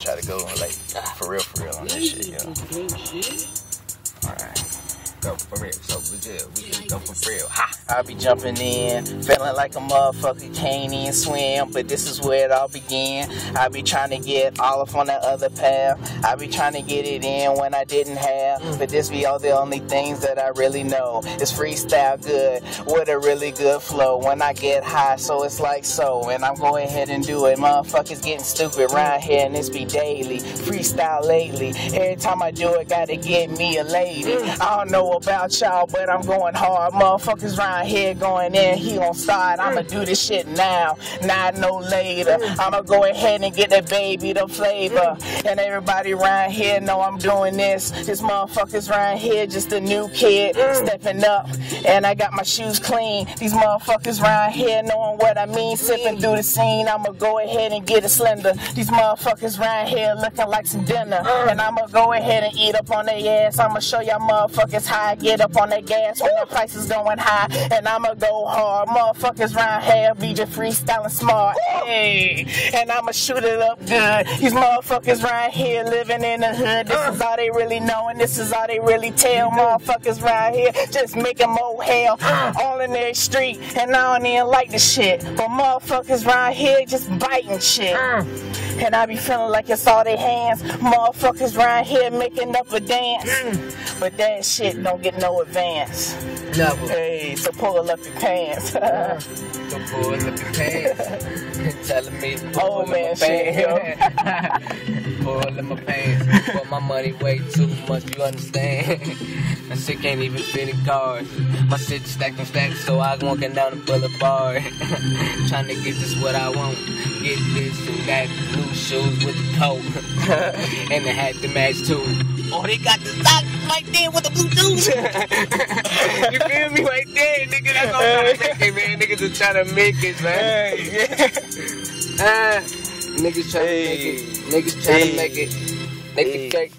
try to go like for real, for real on this shit, yo. Alright. Go for real. So we just go for real. Ha! I be jumping in, feeling like a motherfucker can't even swim, but this is where it all began. I be trying to get all up on that other path. I be trying to get it in when I didn't have, but this be all the only things that I really know. It's freestyle good with a really good flow. When I get high, so it's like so, and I'm going ahead and do it. Motherfuckers getting stupid around here, and this be daily. Freestyle lately. Every time I do it, gotta get me a lady. I don't know about y'all, but I'm going hard. Motherfuckers around here going in, he on side. I'ma do this shit now, not no later. I'ma go ahead and get that baby the flavor. And everybody around here know I'm doing this. This motherfuckers around here just a new kid stepping up. And I got my shoes clean. These motherfuckers around here knowing what I mean. Sipping through the scene, I'ma go ahead and get it slender. These motherfuckers around here looking like some dinner. And I'ma go ahead and eat up on their ass. I'ma show y'all motherfuckers how I get up on that gas when the price is going high. And I'ma go hard. Motherfuckers around here be just freestyling smart. Hey, and I'ma shoot it up good. These motherfuckers around here living in the hood. This is all they really know, and this is all they really tell. Motherfuckers around here just making more hell ah. all in their street. And I don't even like the shit. But motherfuckers around here just biting shit. Ah. And I be feeling like it's all their hands. Motherfuckers around here making up a dance. Mm. But that shit don't get no advance. Never. Hey, so pull up your pants. Uh, Go pull up your pants. Telling me to pull Oh, up man, shit, pants. pull up my pants. But my money way too much, you understand? My shit can't even fit in cars. My shit stacked and stacked, so I walking down the boulevard. Trying to get this what I want. Get this and that. New shoes with the coat. and the hat to match too. Oh, they got the sock right there with the blue shoes. you feel me right there, nigga? That's what I'm trying to make it, man. Niggas are trying to make it, man. Ah, niggas trying to make it. Niggas trying Hey. to make it. Make Hey. it fake.